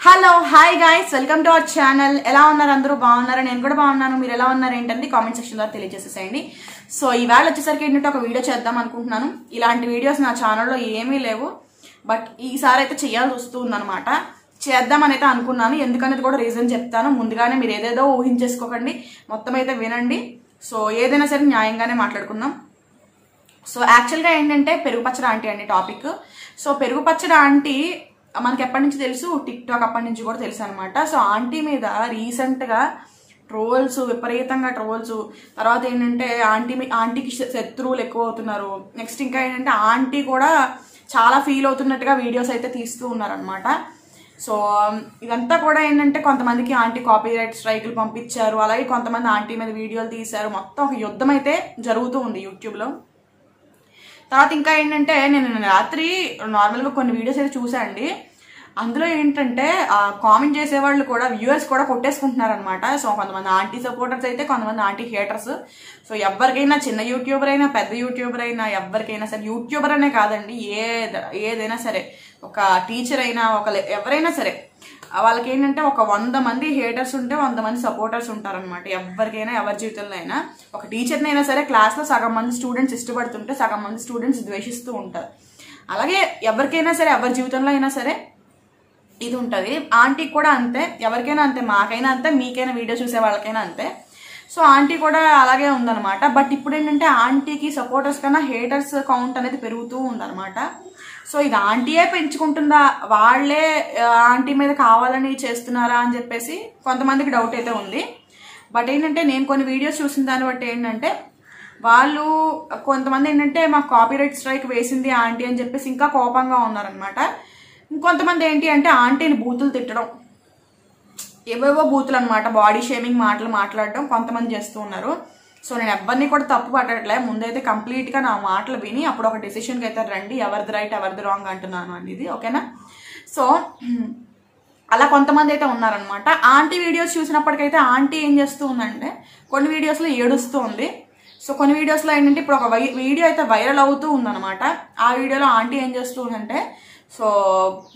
Hello hi guys welcome to our channel ఎలా ఉన్నారు అందరూ? బాగున్నారు? నేను కూడా బాగున్నాను. మీరు ఎలా ఉన్నారు? ఏంటంటే కామెంట్ సెక్షన్ ద్వారా తెలియజేసేసేయండి. సో ఈవేళ వచ్చేసరికి ఏంటంటే ఒక వీడియో చేద్దాం అనుకుంటున్నాను. ఇలాంటి వీడియోస్ నా ఛానల్లో ఏమీ లేవు. బట్ ఈసారి అయితే చేయాల్సి వస్తుందన్నమాట. చేద్దామని అయితే అనుకున్నాను. ఎందుకనేది కూడా రీజన్ చెప్తాను. ముందుగానే మీరు ఏదేదో ఊహించేసుకోకండి. మొత్తం అయితే వినండి. సో ఏదైనా సరే న్యాయంగానే మాట్లాడుకుందాం. సో యాక్చువల్గా ఏంటంటే పెరుగు పచ్చడి ఆంటీ అండి టాపిక్ సో పెరుగు పచ్చడి ఆంటీ మనకి ఎప్పటి నుంచి తెలుసు? టిక్ టాక్ అప్పటి నుంచి కూడా తెలుసు అనమాట సో ఆంటీ మీద రీసెంట్గా ట్రోల్స్ విపరీతంగా ట్రోల్స్ తర్వాత ఏంటంటే ఆంటీ ఆంటీకి శత్రువులు ఎక్కువ అవుతున్నారు నెక్స్ట్ ఇంకా ఏంటంటే ఆంటీ కూడా చాలా ఫీల్ అవుతున్నట్టుగా వీడియోస్ అయితే తీస్తూ ఉన్నారనమాట సో um, ఇదంతా కూడా ఏంటంటే కొంతమందికి ఆంటీ కాపీ రైట్ స్ట్రైకులు పంపించారు. అలాగే కొంతమంది ఆంటీ మీద వీడియోలు తీశారు. మొత్తం ఒక యుద్ధం అయితే జరుగుతూ ఉంది యూట్యూబ్లో తర్వాత ఇంకా ఏంటంటే నేను రాత్రి నార్మల్గా కొన్ని వీడియోస్ అయితే చూసాండి అందులో ఏంటంటే కామెంట్ చేసేవాళ్ళు కూడా వ్యూవర్స్ కూడా కొట్టేసుకుంటున్నారు అనమాట సో కొంతమంది ఆంటీ సపోర్టర్స్ అయితే కొంతమంది ఆంటీ హేటర్స్. సో ఎవరికైనా చిన్న యూట్యూబర్ అయినా పెద్ద యూట్యూబర్ అయినా ఎవరికైనా సరే యూట్యూబర్ అనే కాదండి ఏ ఏదైనా సరే. ఒక టీచర్ అయినా ఒక ఎవరైనా సరే వాళ్ళకి ఏంటంటే ఒక వంద మంది హేటర్స్ ఉంటే వంద మంది సపోర్టర్స్ ఉంటారనమాట ఎవరికైనా ఎవరి జీవితంలో అయినా. ఒక టీచర్ని అయినా సరే క్లాస్లో సగం మంది స్టూడెంట్స్ ఇష్టపడుతుంటే సగం మంది స్టూడెంట్స్ ద్వేషిస్తూ ఉంటారు. అలాగే ఎవరికైనా సరే ఎవరి జీవితంలో అయినా సరే ఇది ఉంటుంది. ఆంటీకి కూడా అంతే. ఎవరికైనా అంతే మాకైనా అంతే మీకైనా వీడియో చూసే వాళ్ళకైనా అంతే. సో ఆంటీ కూడా అలాగే ఉందన్నమాట. బట్ ఇప్పుడు ఏంటంటే ఆంటీకి సపోర్టర్స్ కన్నా హేటర్స్ కౌంట్ అనేది పెరుగుతూ ఉందన్నమాట. సో ఇది ఆంటీయే పెంచుకుంటుందా? వాళ్ళే ఆంటీ మీద కావాలని చేస్తున్నారా అని చెప్పేసి కొంతమందికి డౌట్ అయితే ఉంది. బట్ ఏంటంటే నేను కొన్ని వీడియోస్ చూసిన దాన్ని బట్టి ఏంటంటే వాళ్ళు కొంతమంది ఏంటంటే మాకు కాపీరైట్ స్ట్రైక్ వేసింది ఆంటీ అని చెప్పేసి ఇంకా కోపంగా ఉన్నారనమాట ఇంకొంతమంది ఏంటి అంటే ఆంటీని బూతులు తిట్టడం. ఏవేవో బూతులు అనమాట బాడీ షేమింగ్ మాటలు మాట్లాడడం కొంతమంది చేస్తూ ఉన్నారు. సో నేను ఎవరిని కూడా తప్పు పట్టట్లే. ముందైతే కంప్లీట్గా నా మాటలు విని అప్పుడు ఒక డెసిషన్కి అయితే రండి. ఎవరిది రైట్ ఎవరిది రాంగ్ అంటున్నాను అనేది ఓకేనా సో అలా కొంతమంది అయితే ఉన్నారనమాట ఆంటీ వీడియోస్ చూసినప్పటికైతే ఆంటీ ఏం చేస్తూ ఉందంటే కొన్ని వీడియోస్లో ఏడుస్తూ ఉంది సో కొన్ని వీడియోస్లో ఏంటంటే ఇప్పుడు ఒక వై- వీడియో అయితే వైరల్ అవుతూ ఉందనమాట ఆ వీడియోలో ఆంటీ ఏం చేస్తూ ఉందంటే సో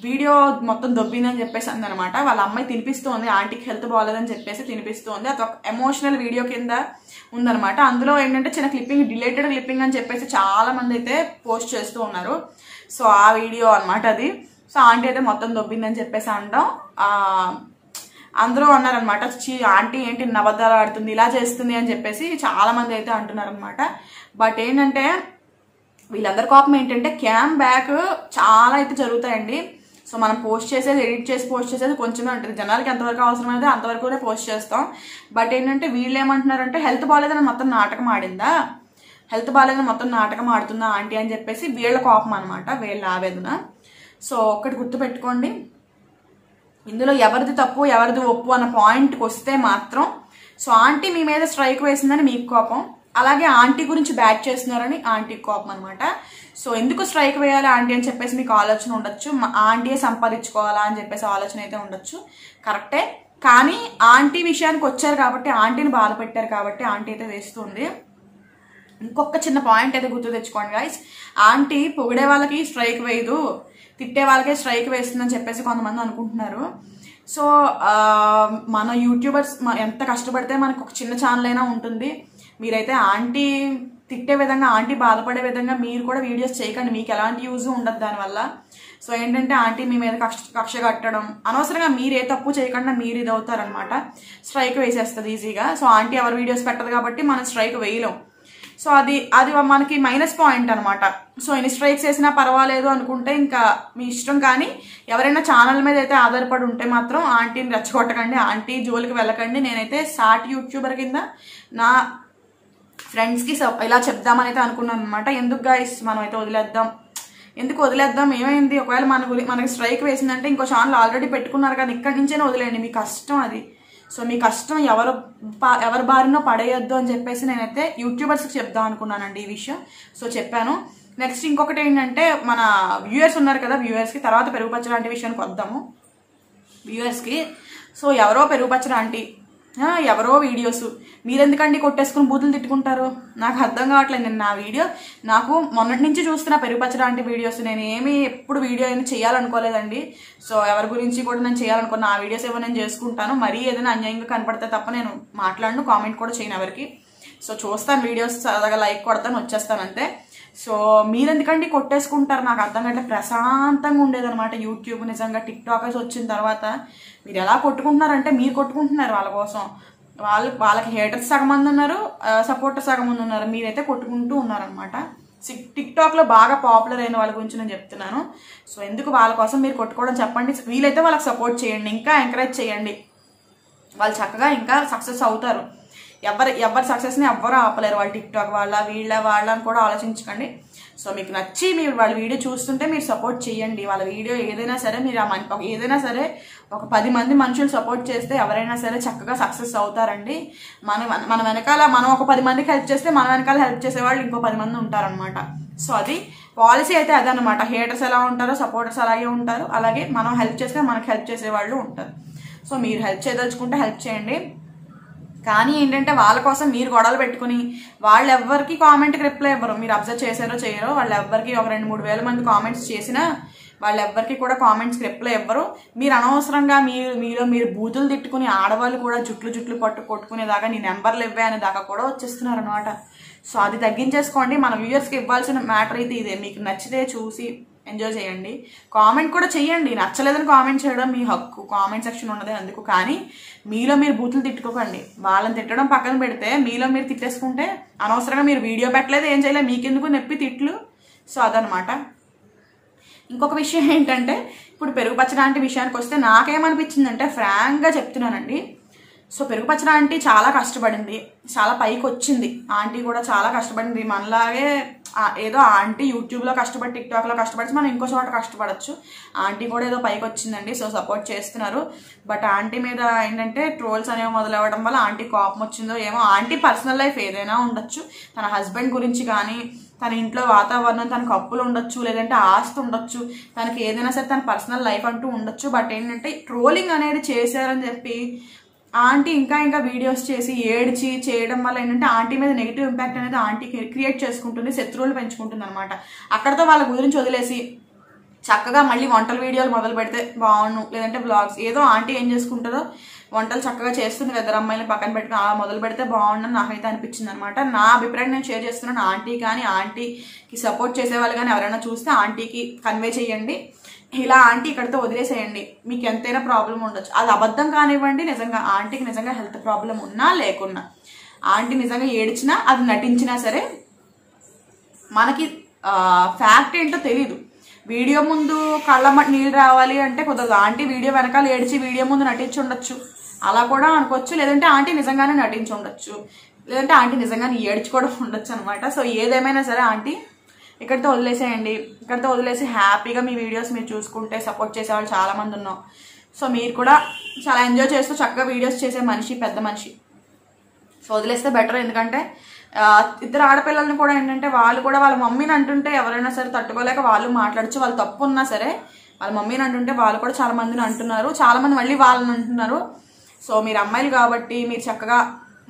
వీడియో మొత్తం దొబ్బిందని చెప్పేసి అందనమాట. వాళ్ళ అమ్మాయి తినిపిస్తూ ఉంది ఆంటీకి హెల్త్ బాగాలేదని చెప్పేసి తినిపిస్తూ ఉంది అది ఒక ఎమోషనల్ వీడియో కింద ఉందన్నమాట అందులో ఏంటంటే చిన్న క్లిప్పింగ్ డిలేటెడ్ క్లిప్పింగ్ అని చెప్పేసి చాలా మంది అయితే పోస్ట్ చేస్తూ ఉన్నారు. సో ఆ వీడియో అన్నమాట అది. సో ఆంటీ అయితే మొత్తం దొబ్బిందని చెప్పేసి అనడం అందరూ అన్నారనమాట చీ ఆంటీ ఏంటి నవద్దాలు ఆడుతుంది ఇలా చేస్తుంది అని చెప్పేసి చాలా మంది అయితే అంటున్నారనమాట బట్ ఏంటంటే వీళ్ళందరి కోపం ఏంటంటే క్యామ్ బ్యాక్ చాలా అయితే జరుగుతాయండి. సో మనం పోస్ట్ చేసేది ఎడిట్ చేసి పోస్ట్ చేసేది కొంచెమే ఉంటుంది. జనాలకి ఎంతవరకు అవసరమైతే అంతవరకునే పోస్ట్ చేస్తాం. బట్ ఏంటంటే వీళ్ళు ఏమంటున్నారంటే హెల్త్ బాగాలేదని మొత్తం నాటకం ఆడిందా? హెల్త్ బాగాలేదని మొత్తం నాటకం ఆడుతుందా ఆంటీ? అని చెప్పేసి వీళ్ళ కోపం అనమాట వీళ్ళ ఆవేదన. సో ఒక్కటి గుర్తుపెట్టుకోండి. ఇందులో ఎవరిది తప్పు ఎవరిది ఒప్పు అన్న పాయింట్కి వస్తే మాత్రం సో ఆంటీ మీ మీద స్ట్రైక్ వేసిందని మీకు కోపం అలాగే ఆంటీ గురించి బ్యాట్ చేస్తున్నారని ఆంటీ కోపం అనమాట సో ఎందుకు స్ట్రైక్ వేయాలి ఆంటీ అని చెప్పేసి మీకు ఆలోచన ఉండొచ్చు. మా ఆంటీయే సంపాదించుకోవాలా అని చెప్పేసి ఆలోచన అయితే ఉండొచ్చు. కరెక్టే. కానీ ఆంటీ విషయానికి వచ్చారు కాబట్టి ఆంటీని బాధ పెట్టారు కాబట్టి ఆంటీ అయితే వేస్తుంది. ఇంకొక చిన్న పాయింట్ అయితే గుర్తు తెచ్చుకోండి గాయస్ ఆంటీ పొగిడే వాళ్ళకి స్ట్రైక్ వేయదు. తిట్టే వాళ్ళకే స్ట్రైక్ వేస్తుందని చెప్పేసి కొంతమంది అనుకుంటున్నారు. సో మన యూట్యూబర్స్ మ- ఎంత కష్టపడితే మనకు ఒక చిన్న ఛానల్ అయినా ఉంటుంది. మీరైతే ఆంటీ తిట్టే విధంగా ఆంటీ బాధపడే విధంగా మీరు కూడా వీడియోస్ చేయకండి. మీకు ఎలాంటి యూజ్ ఉండదు దానివల్ల. సో ఏంటంటే ఆంటీ మీ మీద కక్ష కక్ష కట్టడం. అనవసరంగా మీరు ఏ తప్పు చేయకుండా మీరు ఇది అవుతారనమాట స్ట్రైక్ వేసేస్తుంది ఈజీగా. సో ఆంటీ ఎవరు వీడియోస్ పెట్టదు కాబట్టి మనం స్ట్రైక్ వేయలేం. సో అది అది మనకి మైనస్ పాయింట్ అనమాట సో ఎన్ని స్ట్రైక్స్ వేసినా పర్వాలేదు అనుకుంటే ఇంకా మీ ఇష్టం కానీ ఎవరైనా ఛానల్ మీద అయితే ఆధారపడి ఉంటే మాత్రం ఆంటీని రెచ్చగొట్టకండి. ఆంటీ జోలికి వెళ్ళకండి. నేనైతే సాట్ యూట్యూబర్ కింద నా ఫ్రెండ్స్కి ఇలా చెప్దామని అయితే అనుకున్నాను అనమాట ఎందుకు గాయస్ మనం అయితే వదిలేద్దాం. ఎందుకు వదిలేద్దాం? ఏమైంది? ఒకవేళ మన గురి మనకి స్ట్రైక్ వేసిందంటే ఇంకో ఛానల్ ఆల్రెడీ పెట్టుకున్నారు కదా ఇక్కడి నుంచైనా వదిలేయండి. మీ కష్టం అది. సో మీ కష్టం ఎవరు పా- ఎవరి బారినో పడేయొద్దు అని చెప్పేసి నేనైతే యూట్యూబర్స్కి చెప్దాం అనుకున్నానండి ఈ విషయం. సో చెప్పాను. నెక్స్ట్ ఇంకొకటి ఏంటంటే మన వ్యూయర్స్ ఉన్నారు కదా వ్యూయర్స్కి తర్వాత పెరుగుపచ్చ లాంటి విషయానికి వద్దాము. వ్యూయర్స్కి సో ఎవరో పెరుగుపచ్చ లాంటి ఆంటీ. ఎవరో వీడియోస్. మీరెందుకండి కొట్టేసుకుని బూతులు తిట్టుకుంటారు? నాకు అర్థం కావట్లేదు నేను నా వీడియో. నాకు మొన్నటి నుంచి చూస్తున్న పెరుగుపచ్చ లాంటి వీడియోస్. నేను ఏమి ఎప్పుడు వీడియో అయినా చేయాలనుకోలేదండి. సో ఎవరి గురించి కూడా నేను చేయాలనుకున్నా ఆ వీడియోస్ ఏమో నేను చేసుకుంటాను. మరీ ఏదైనా అన్యాయంగా కనపడితే తప్ప నేను మాట్లాడను కామెంట్ కూడా చేయను ఎవరికి. సో చూస్తాను వీడియోస్ సరదాగా లైక్ కొడతాను వచ్చేస్తాను అంతే. సో మీరెందుకండి కొట్టేసుకుంటారు? నాకు అర్థం కంటే ప్రశాంతంగా ఉండేదనమాట యూట్యూబ్. నిజంగా టిక్ టాకర్స్ వచ్చిన తర్వాత మీరు ఎలా కొట్టుకుంటున్నారంటే మీరు కొట్టుకుంటున్నారు వాళ్ళ కోసం. వాళ్ళు వాళ్ళకి హేటర్స్ సగం మంది ఉన్నారు సపోర్టర్ సగం మంది ఉన్నారు. మీరైతే కొట్టుకుంటూ ఉన్నారనమాట టిక్ టాక్లో బాగా పాపులర్ అయిన వాళ్ళ గురించి నేను చెప్తున్నాను. సో ఎందుకు వాళ్ళ కోసం మీరు కొట్టుకోవడం చెప్పండి. వీలైతే వాళ్ళకి సపోర్ట్ చేయండి ఇంకా ఎంకరేజ్ చేయండి. వాళ్ళు చక్కగా ఇంకా సక్సెస్ అవుతారు. ఎవరు ఎవరి సక్సెస్ని ఎవ్వరు ఆపలేరు వాళ్ళు టిక్ టాక్ వాళ్ళ వీళ్ళ వాళ్ళని కూడా ఆలోచించకండి. సో మీకు నచ్చి మీరు వాళ్ళ వీడియో చూస్తుంటే మీరు సపోర్ట్ చేయండి. వాళ్ళ వీడియో ఏదైనా సరే మీరు ఆ మన్- ఒక- ఏదైనా సరే ఒక పది మంది మనుషులు సపోర్ట్ చేస్తే ఎవరైనా సరే చక్కగా సక్సెస్ అవుతారండి. మన మన వెనకాల మనం ఒక పది మందికి హెల్ప్ చేస్తే మన వెనకాల హెల్ప్ చేసే వాళ్ళు ఇంకో పది మంది ఉంటారనమాట సో అది పాలసీ అయితే అదనమాట హేటర్స్ ఎలా ఉంటారో సపోర్టర్స్ అలాగే ఉంటారు. అలాగే మనం హెల్ప్ చేస్తే మనకు హెల్ప్ చేసే వాళ్ళు ఉంటారు. సో మీరు హెల్ప్ చేయదలుచుకుంటే హెల్ప్ చేయండి. కానీ ఏంటంటే వాళ్ళ కోసం మీరు గొడవలు పెట్టుకుని వాళ్ళు ఎవ్వరికి కామెంట్కి రిప్లై ఇవ్వరు. మీరు అబ్జర్వ్ చేశారో చేయరో వాళ్ళు ఎవ్వరికి ఒక రెండు మూడు వేల మంది కామెంట్స్ చేసినా వాళ్ళు ఎవ్వరికి కూడా కామెంట్స్కి రిప్లై ఇవ్వరు. మీరు అనవసరంగా మీరు మీలో మీరు బూతులు తిట్టుకుని ఆడవాళ్ళు కూడా జుట్లు జుట్లు పట్టు కొట్టుకునేదాకా నీ నెంబర్లు ఇవ్వే అనే దాకా కూడా వచ్చేస్తున్నారు అనమాట సో అది తగ్గించేసుకోండి. మన వ్యూయర్స్కి ఇవ్వాల్సిన మ్యాటర్ అయితే ఇదే. మీకు నచ్చితే చూసి ఎంజాయ్ చేయండి. కామెంట్ కూడా చేయండి. నచ్చలేదని కామెంట్ చేయడం మీ హక్కు. కామెంట్ సెక్షన్ ఉన్నదే అందుకు. కానీ మీలో మీరు బూతులు తిట్టుకోకండి. వాళ్ళని తిట్టడం పక్కన పెడితే మీలో మీరు తిట్టేసుకుంటే అనవసరంగా మీరు వీడియో పెట్టలేదు ఏం చేయలేదు మీకెందుకు నొప్పి తిట్లు? సో అదనమాట ఇంకొక విషయం ఏంటంటే ఇప్పుడు పెరుగు పచ్చడి విషయానికి వస్తే నాకేమనిపించిందంటే ఫ్రాంక్గా చెప్తున్నానండి. సో పెరుగు పచ్చడి ఆంటీ చాలా కష్టపడింది. చాలా పైకి వచ్చింది ఆంటీ కూడా చాలా కష్టపడింది. మనలాగే ఏదో ఆంటీ యూట్యూబ్లో కష్టపడి టిక్టాక్లో కష్టపడి మనం ఇంకో చోట కష్టపడచ్చు. ఆంటీ కూడా ఏదో పైకి వచ్చిందండి సో సపోర్ట్ చేస్తున్నారు. బట్ ఆంటీ మీద ఏంటంటే ట్రోల్స్ అనేవి మొదలవ్వడం వల్ల ఆంటీ కోపం వచ్చిందో ఏమో ఆంటీ పర్సనల్ లైఫ్ ఏదైనా ఉండొచ్చు. తన హస్బెండ్ గురించి కానీ తన ఇంట్లో వాతావరణం తనకు అప్పులు ఉండొచ్చు లేదంటే ఆస్తి ఉండొచ్చు. తనకి ఏదైనా సరే తన పర్సనల్ లైఫ్ అంటూ ఉండొచ్చు. బట్ ఏంటంటే ట్రోలింగ్ అనేది చేశారని చెప్పి ఆంటీ ఇంకా ఇంకా వీడియోస్ చేసి ఏడ్చి చేయడం వల్ల ఏంటంటే ఆంటీ మీద నెగిటివ్ ఇంపాక్ట్ అనేది ఆంటీ క్రియేట్ చేసుకుంటుంది శత్రువులు పెంచుకుంటుంది అనమాట అక్కడతో వాళ్ళ గురించి వదిలేసి చక్కగా మళ్ళీ వంటల వీడియోలు మొదలు పెడితే బాగుండు. లేదంటే బ్లాగ్స్ ఏదో ఆంటీ ఏం చేసుకుంటుందో వంటలు చక్కగా చేస్తుంది ఇద్దరు అమ్మాయిని పక్కన పెట్టుకుని అలా మొదలు పెడితే బాగుండని నాకైతే అనిపించింది అనమాట నా అభిప్రాయం నేను షేర్ చేస్తున్నాను ఆంటీ కానీ ఆంటీకి సపోర్ట్ చేసే వాళ్ళు కానీ ఎవరైనా చూస్తే ఆంటీకి కన్వే చేయండి. ఇలా ఆంటీ ఇక్కడితో వదిలేసేయండి. మీకు ఎంతైనా ప్రాబ్లం ఉండొచ్చు. అది అబద్ధం కానివ్వండి నిజంగా ఆంటీకి నిజంగా హెల్త్ ప్రాబ్లం ఉన్నా లేకున్నా. ఆంటీ నిజంగా ఏడ్చినా అది నటించినా సరే మనకి ఫ్యాక్ట్ ఏంటో తెలీదు. వీడియో ముందు కళ్ళ మట్టి నీళ్ళు రావాలి అంటే కుదరదు. ఆంటీ వీడియో వెనకాల ఏడ్చి వీడియో ముందు నటించి ఉండొచ్చు. అలా కూడా అనుకోవచ్చు. లేదంటే ఆంటీ నిజంగానే నటించి ఉండొచ్చు. లేదంటే ఆంటీ నిజంగానే ఏడ్చి కూడా ఉండొచ్చు అనమాట సో ఏదేమైనా సరే ఆంటీ ఇక్కడితో వదిలేసేయండి. ఇక్కడితో వదిలేసి హ్యాపీగా మీ వీడియోస్ మీరు చూసుకుంటే సపోర్ట్ చేసే వాళ్ళు చాలా ఉన్నాం. సో మీరు కూడా చాలా ఎంజాయ్ చేస్తూ చక్కగా వీడియోస్ చేసే మనిషి పెద్ద మనిషి. సో వదిలేస్తే బెటర్. ఎందుకంటే ఇద్దరు ఆడపిల్లల్ని కూడా ఏంటంటే వాళ్ళు కూడా వాళ్ళ మమ్మీని అంటుంటే ఎవరైనా సరే తట్టుకోలేక వాళ్ళు మాట్లాడచ్చు వాళ్ళు తప్పు ఉన్నా సరే వాళ్ళ మమ్మీని అంటుంటే వాళ్ళు కూడా చాలా మందిని అంటున్నారు. చాలా మంది మళ్ళీ వాళ్ళని అంటున్నారు. సో మీరు అమ్మాయిలు కాబట్టి మీరు చక్కగా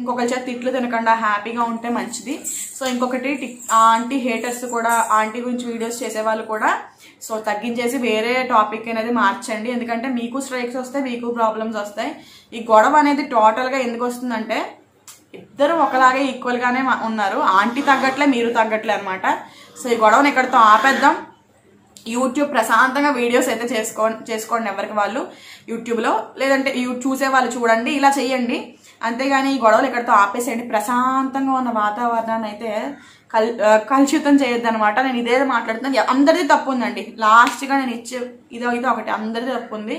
ఇంకొకరి చేత తిట్లు తినకుండా హ్యాపీగా ఉంటే మంచిది. సో ఇంకొకటి టిక్ ఆంటీ హేటర్స్ కూడా ఆంటీ గురించి వీడియోస్ చేసేవాళ్ళు కూడా సో తగ్గించేసి వేరే టాపిక్ అనేది మార్చండి. ఎందుకంటే మీకు స్ట్రైక్స్ వస్తాయి మీకు ప్రాబ్లమ్స్ వస్తాయి. ఈ గొడవ అనేది టోటల్గా ఎందుకు వస్తుందంటే ఇద్దరు ఒకలాగే ఈక్వల్గానే ఉన్నారు. ఆంటీ తగ్గట్లే మీరు తగ్గట్లే అనమాట సో ఈ గొడవని ఇక్కడితో ఆపేద్దాం. యూట్యూబ్ ప్రశాంతంగా వీడియోస్ అయితే చేసుకో చేసుకోండి ఎవరికి వాళ్ళు. యూట్యూబ్లో లేదంటే యూ చూసే వాళ్ళు చూడండి ఇలా చేయండి. అంతేగాని ఈ గొడవలు ఇక్కడితో ఆపేసేయండి. ప్రశాంతంగా ఉన్న వాతావరణాన్ని అయితే కల్ కలుషితం చేయొద్దు అనమాట నేను ఇదే మాట్లాడుతున్నాను. అందరిది తప్పు ఉందండి లాస్ట్గా నేను ఇచ్చే ఇదో ఇదో ఒకటి అందరిది తప్పు ఉంది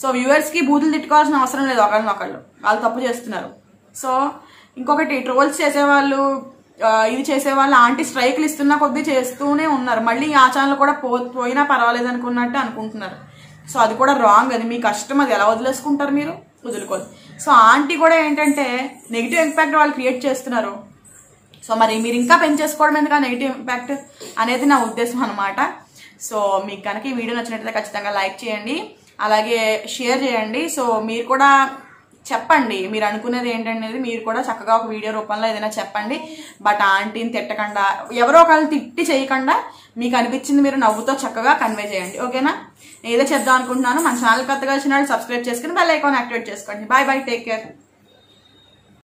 సో వ్యూవర్స్కి బూతులు తిట్టుకోవాల్సిన అవసరం లేదు ఒకరిని ఒకళ్ళు. వాళ్ళు తప్పు చేస్తున్నారు. సో ఇంకొకటి ట్రోల్స్ చేసేవాళ్ళు ఇది చేసేవాళ్ళు ఆంటీ స్ట్రైక్లు ఇస్తున్న కొద్దీ చేస్తూనే ఉన్నారు. మళ్ళీ ఆ ఛానల్ కూడా పో పోయినా పర్వాలేదు అనుకున్నట్టు అనుకుంటున్నారు. సో అది కూడా రాంగ్. అది మీ కష్టం. అది ఎలా వదిలేసుకుంటారు మీరు? వదులుకోదు. సో ఆంటీ కూడా ఏంటంటే నెగిటివ్ ఇంపాక్ట్ వాళ్ళు క్రియేట్ చేస్తున్నారు. సో మరి మీరు ఇంకా పెంచేసుకోవడం ఎందుకు నెగిటివ్ ఇంపాక్ట్ అనేది నా ఉద్దేశం అనమాట సో మీకు కనుక ఈ వీడియో నచ్చినట్లయితే ఖచ్చితంగా లైక్ చేయండి. అలాగే షేర్ చేయండి. సో మీరు కూడా చెప్పండి. మీరు అనుకునేది ఏంటనేది మీరు కూడా చక్కగా ఒక వీడియో రూపంలో ఏదైనా చెప్పండి. బట్ ఆంటీని తిట్టకుండా ఎవరో ఒకరిని తిట్టి చేయకుండా మీకు అనిపించింది మీరు నవ్వుతో చక్కగా కన్వే చేయండి. ఓకేనా? ఏదో చెప్దాం అనుకుంటున్నాను. మన ఛానల్ కొత్తగా వచ్చిన వాళ్ళు సబ్స్క్రైబ్ చేసుకుని బెల్ ఐకాన్ యాక్టివేట్ చేసుకోండి. Bye bye take care